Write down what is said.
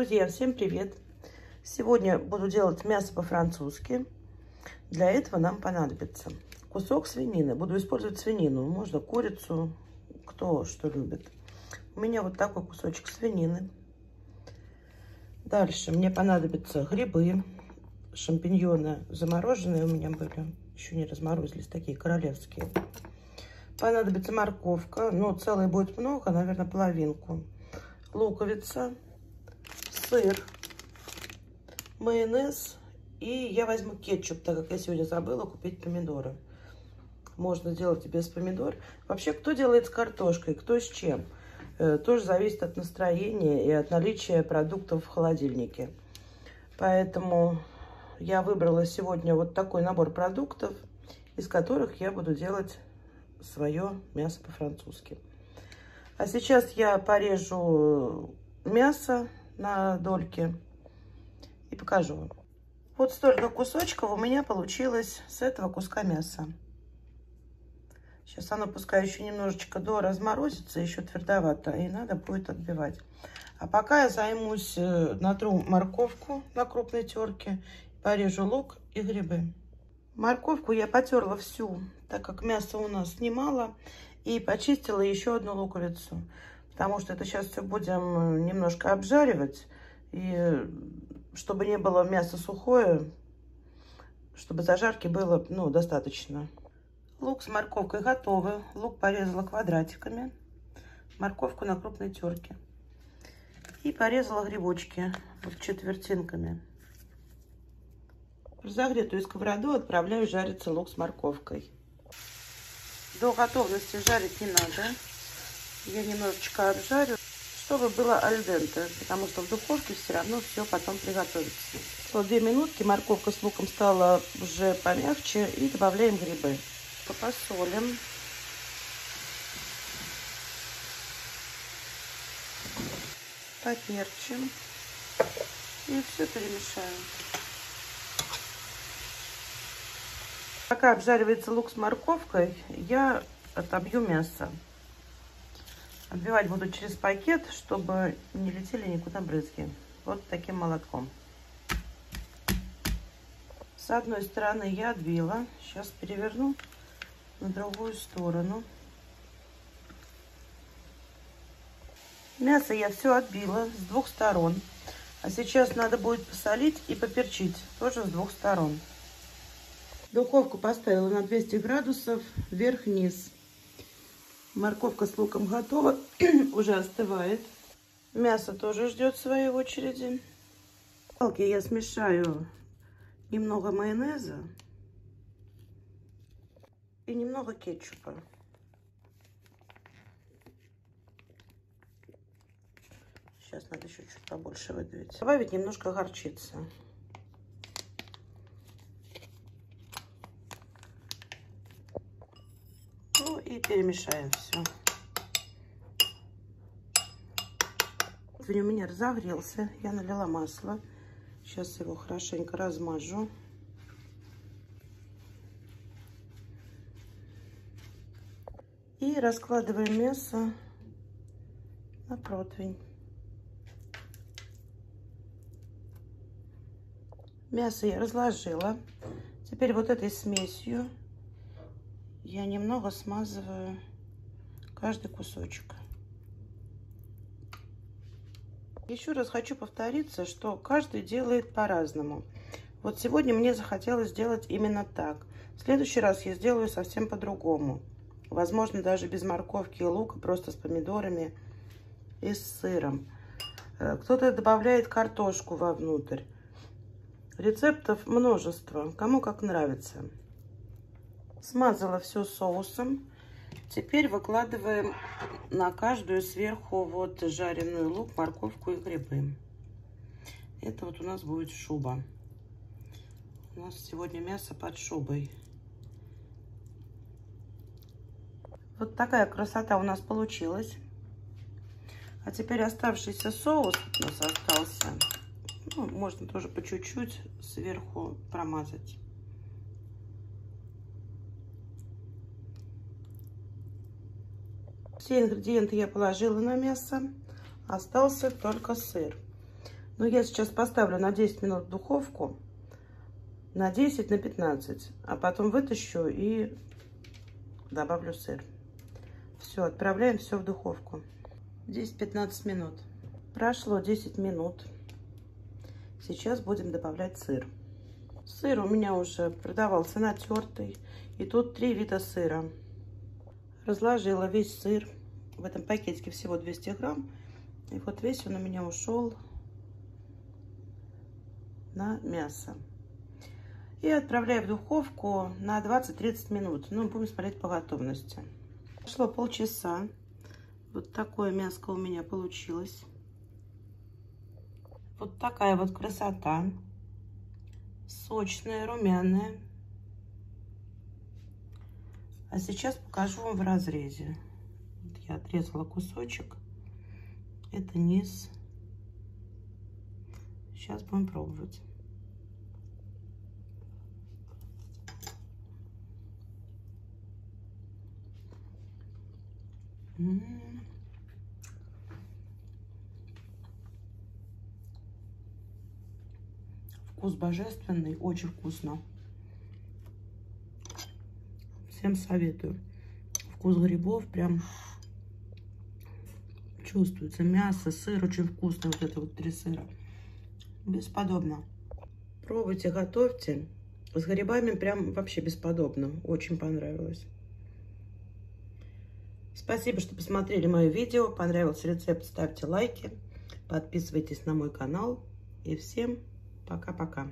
Друзья, всем привет! Сегодня буду делать мясо по-французски. Для этого нам понадобится кусок свинины. Буду использовать свинину, можно курицу, кто что любит. У меня вот такой кусочек свинины. Дальше мне понадобятся грибы, шампиньоны замороженные у меня были, еще не разморозились, такие королевские. Понадобится морковка, но целой будет много, наверное, половинку. Луковица, сыр, майонез и я возьму кетчуп, так как я сегодня забыла купить помидоры. Можно делать и без помидор. Вообще, кто делает с картошкой, кто с чем, э, тоже зависит от настроения и от наличия продуктов в холодильнике. Поэтому я выбрала сегодня вот такой набор продуктов, из которых я буду делать свое мясо по-французски. А сейчас я порежу мясо на дольки и покажу. Вот столько кусочков у меня получилось с этого куска мяса. Сейчас оно пускай еще немножечко до разморозится, еще твердовато, и надо будет отбивать. А пока я займусь, э, натру морковку на крупной терке, порежу лук и грибы. Морковку я потерла всю, так как мясо у нас немало, и почистила еще одну луковицу, потому что это сейчас все будем э, немножко обжаривать, и э, чтобы не было мясо сухое, чтобы зажарки было ну, достаточно. Лук с морковкой готовы. Лук порезала квадратиками. Морковку на крупной терке. И порезала грибочки вот четвертинками. В разогретую сковороду отправляю жариться лук с морковкой. До готовности жарить не надо. Я немножечко обжарю, чтобы было альденте, потому что в духовке все равно все потом приготовится. Вот две минутки, морковка с луком стала уже помягче и добавляем грибы посолим. Поперчим. И все перемешаем. Пока обжаривается лук с морковкой, я отобью мясо. Отбивать буду через пакет, чтобы не летели никуда брызги. Вот таким молотком. С одной стороны я отбила. Сейчас переверну на другую сторону. Мясо я все отбила с двух сторон. А сейчас надо будет посолить и поперчить. Тоже с двух сторон. Духовку поставила на 200 градусов вверх-вниз. Морковка с луком готова. Уже остывает. Мясо тоже ждет своей очереди. Я смешаю немного майонеза и немного кетчупа. Сейчас надо еще чуть побольше выдавить. Добавить немножко горчицы. Ну и перемешаем все. Он у меня разогрелся. Я налила масло. Сейчас его хорошенько размажу. И раскладываем мясо на противень. Мясо я разложила. Теперь вот этой смесью я немного смазываю каждый кусочек. Еще раз хочу повториться, что каждый делает по-разному. Вот сегодня мне захотелось сделать именно так. В следующий раз я сделаю совсем по-другому. Возможно, даже без морковки и лука, просто с помидорами и с сыром. Э, кто-то добавляет картошку вовнутрь. Рецептов множество, кому как нравится. Смазала все соусом. Теперь выкладываем на каждую сверху вот жареную лук, морковку и грибы. Это вот у нас будет шуба. У нас сегодня мясо под шубой. Вот такая красота у нас получилась. А теперь оставшийся соус у нас остался. Ну, можно тоже по чуть-чуть сверху промазать. Все ингредиенты я положила на мясо. Остался только сыр. Но я сейчас поставлю на 10 минут в духовку, на 10, на 15, а потом вытащу и добавлю сыр. Все, отправляем все в духовку. 10-15 минут. Прошло 10 минут. Сейчас будем добавлять сыр. Сыр у меня уже продавался натертый. И тут три вида сыра. Разложила весь сыр. В этом пакетике всего 200 грамм. И вот весь он у меня ушел на мясо. И отправляю в духовку на 20-30 минут. Ну, будем смотреть по готовности. Прошло полчаса. Вот такое мяско у меня получилось. Вот такая вот красота. Сочная, румяная. А сейчас покажу вам в разрезе. Я отрезала кусочек. Это низ. Сейчас будем пробовать. Вкус божественный, очень вкусно. Всем советую. Вкус грибов прям чувствуется. Мясо, сыр очень вкусный. Вот это вот три сыра. Бесподобно. Пробуйте, готовьте. С грибами прям вообще бесподобно. Очень понравилось. Спасибо, что посмотрели мое видео. Понравился рецепт, ставьте лайки. Подписывайтесь на мой канал. И всем пока-пока.